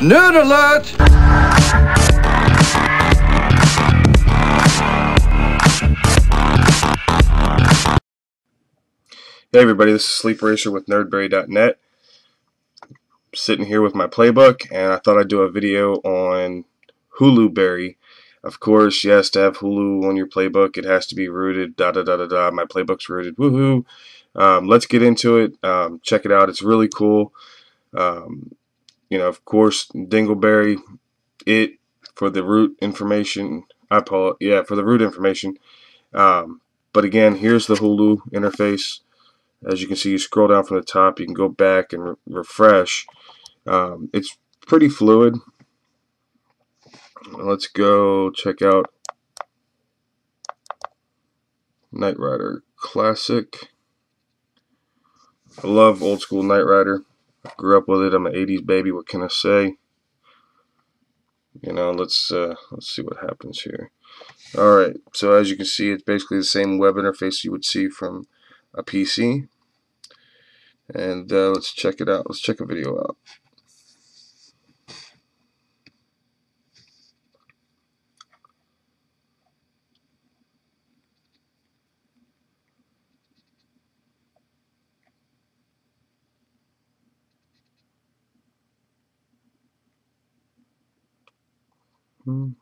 Nerd alert! Hey everybody, this is Sleepracer with nerdberry.net. Sitting here with my playbook and I thought I'd do a video on HuluBerry. Of course, yes, to have Hulu on your playbook, it has to be rooted, da da da da da. My playbook's rooted, woohoo. Um, let's get into it. Um, check it out, it's really cool. Um, you know, of course, Dingleberry, it for the root information. I pull yeah, for the root information. Um, but again, here's the Hulu interface. As you can see, you scroll down from the top, you can go back and re refresh. Um, it's pretty fluid. Let's go check out Knight Rider Classic. I love old school Knight Rider. I grew up with it. I'm an 80s baby. What can I say? You know, let's uh, let's see what happens here. All right. So as you can see, it's basically the same web interface you would see from a PC. And uh, let's check it out. Let's check a video out.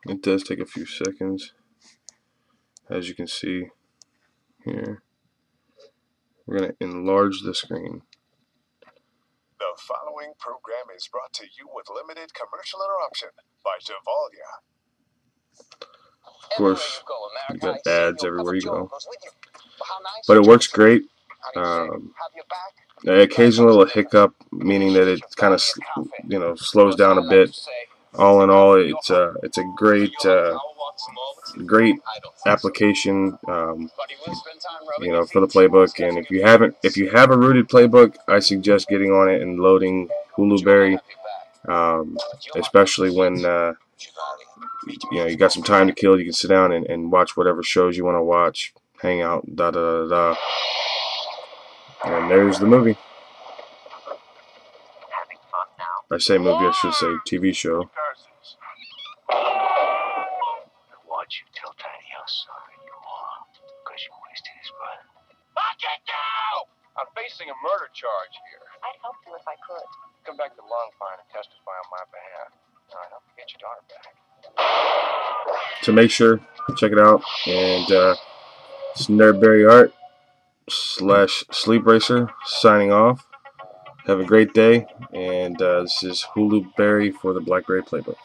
It does take a few seconds, as you can see here. We're going to enlarge the screen. The following program is brought to you with limited commercial interruption by Javalia. Of course, you got ads everywhere you go. But it works great. Um, occasional little hiccup, meaning that it kind of, you know, slows down a bit. All in all, it's a it's a great uh, great application, um, you know, for the playbook. And if you haven't, if you have a rooted playbook, I suggest getting on it and loading HuluBerry, um, especially when uh, you know you got some time to kill. You can sit down and, and watch whatever shows you want to watch, hang out, da da da da. And there's the movie. I say movie, I should say TV show. Watch you tell Tiny how sorry you are because you wasted his breath. Lock it down! I'm facing a murder charge here. I'd help you if I could. Come back to Longpine and testify on my behalf. All right, I'll get your daughter back. So make sure check it out and uh, it's Nerdberry Art slash Sleepracer signing off. Have a great day, and uh, this is HuluBerry for the Blackberry Playbook.